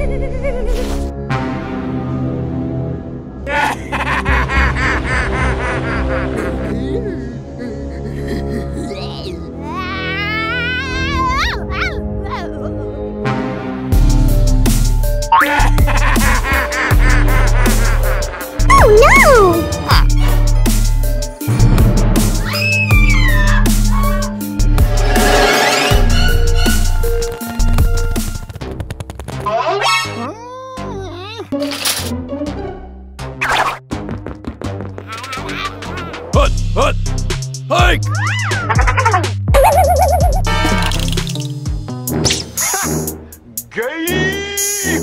Ah! Hut, hut, hike!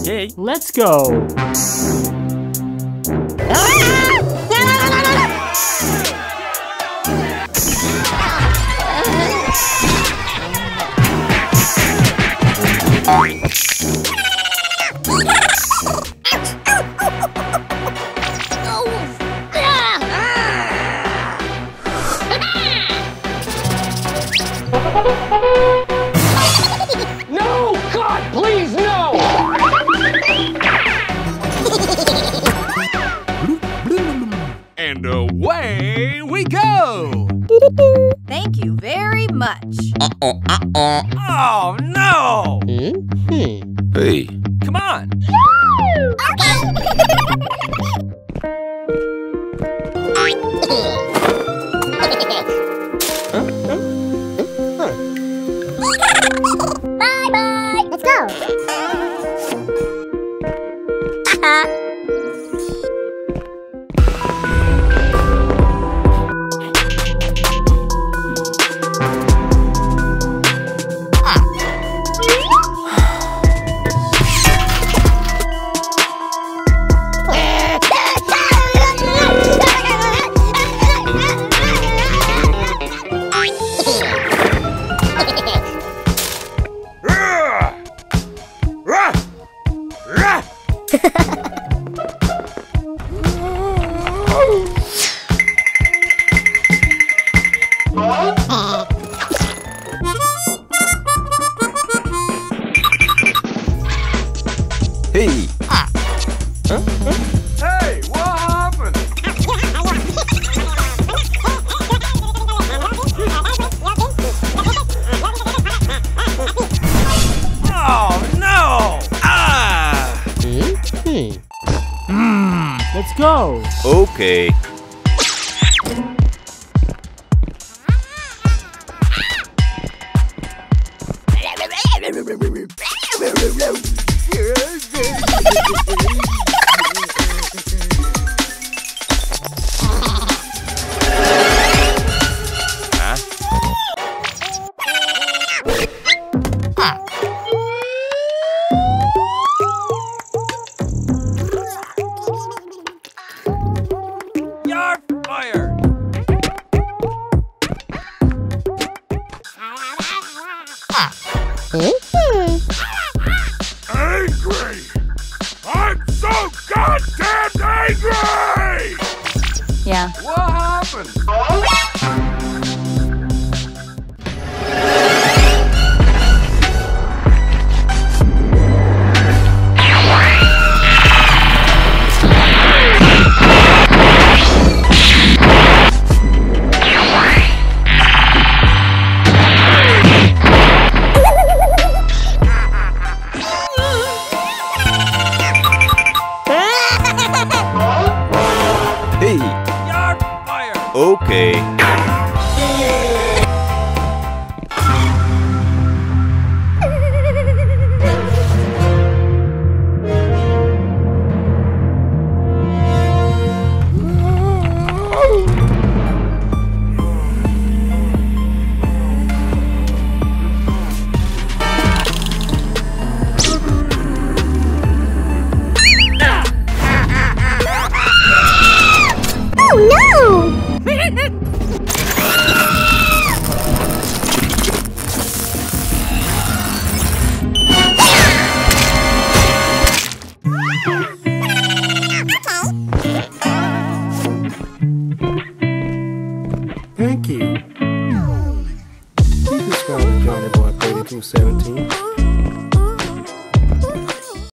Hey, let's go. No! Thank you very much. Oh no! Mm-hmm. Hey. Come on! Okay. Bye bye! Let's go! Hey! Hey, what happened? Oh no! Ah! Let's go. Okay. Angry! I'm so goddamn angry! Yeah. What happened? Hey! You're fired! Okay. Thank you. Keep it strong Johnny Boy 3217.